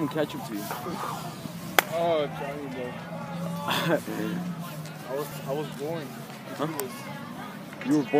and catch up to you. Oh, Johnny, bro. I was, I was born. Huh? Was- You were born.